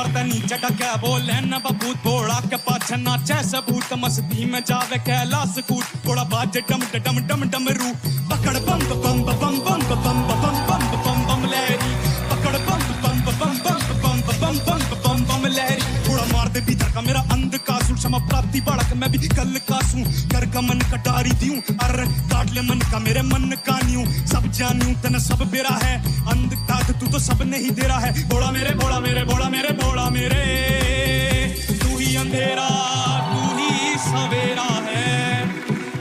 ऊपर ते क्या बोले न बबूत थोड़ा के पाछे नाचे सबूत मस्ती में जावे कैलाश कूट थोड़ा बाजे डम डम डम डम रू पकड़ बम बम बम बम बम बम बम बम बम बम लहरी पकड़ बम बम बम बम बम बम बम बम बम लहरी थोड़ा मार दे भीतर का मेरा अंध कासू क्षमा प्राप्ति बाड़क मैं भी कल कासू कर का मन कटारी दियूं अरे काट ले मन का मेरे मन का न्यू सब जानू तन सब बेरा है अंध तू तो सब नहीं दे रहा है बोला मेरे बोला मेरे बोला मेरे बोला मेरे तू ही अंधेरा तू ही सवेरा है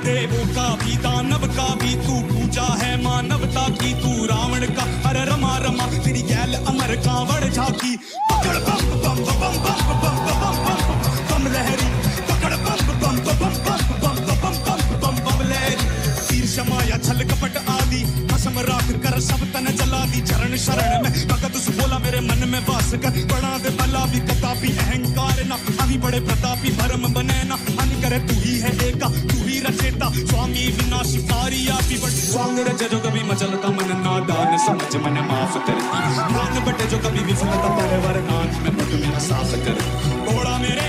देवों का भी दानव का भी तू पूजा है मानवता की तू रावण का अरे रमा रमा तेरी गैल अमर कांवड़ झाकी पकड़ बम बम बम बम बम बम बम बम लहरी पकड़ बम बम बम बम बम बम बम बम बम लहरी तीर छल कपट आदि कसम राख कर सब तन जला शरण में। भगत बोला मेरे मन में वास कर। बड़ा दे भला भी कतापी अहंकार ना। अभी बड़े प्रतापी भरम बने ना। हानि करे तू ही है एका, तू ही रचेता। स्वामी विनाशी पारी आपी बट स्वांग रच जो कभी मचलता मन नादान समझ मन माफ़ कर। नान बटे जो कभी विफलता पर वर नान में बट मेरा साफ़ कर। घोड़ा मेरे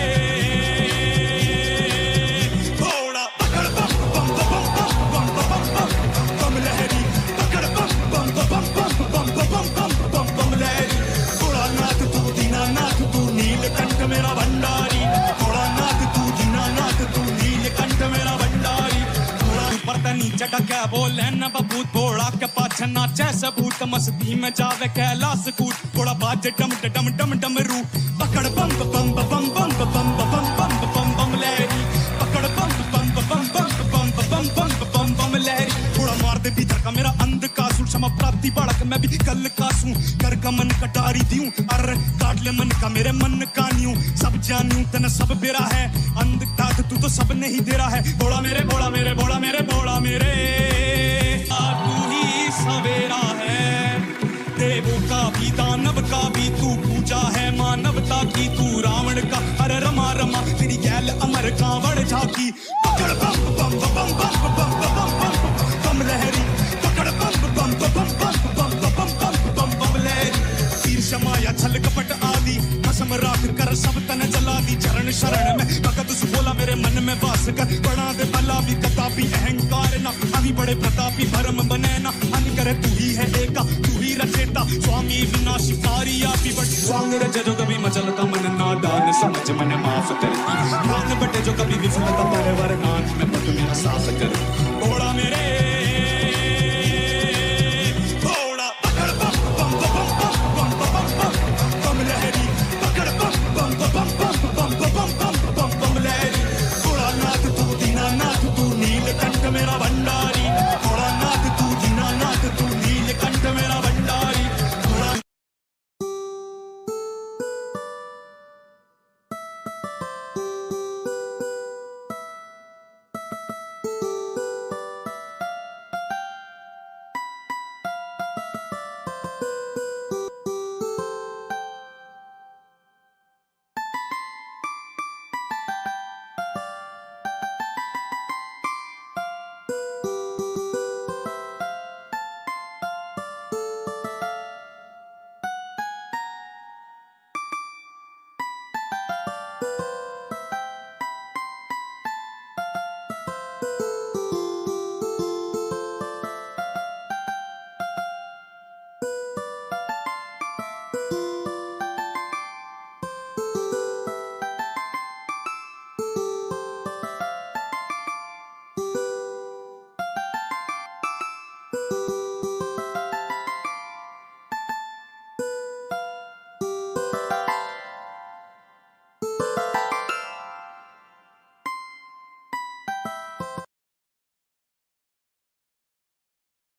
मस्ती में जावे, कैलाश कूट। थोड़ा बाजे डम डम डम डम रू पकड़ बम बम भी कल कासू कर का मन कटारी दियूं अरे काट ले मन का मेरे मन का न्यू। सब जानू, तन सब बेरा है अंध तात तू तो सब नहीं दे रहा है। बोला मेरे बोला मेरे बोला मेरे बोला मेरे। तू ही सवेरा है, देवों का भी, दानव का भी तू पूजा है। मानवता की तू रावण का हर रमा रमा, तेरी गैल अमर कांवड़ झाकी। सब तन जला दी चरण शरण में। भगत बोला, मेरे मन में वास कर। बड़ा दे भला भी, कतापी, अहंकार ना। अभी बड़े प्रतापी, भरम बने ना। हानि करे तू ही है एका, तू ही रचेता। स्वामी विनाशी, पारी आपी बट। स्वांग रच जो कभी मचलता मन नादान समझ मन माफ़ कर। नान बटे जो कभी विफलता पर वर नान। में बट मेरा साफ़ कर।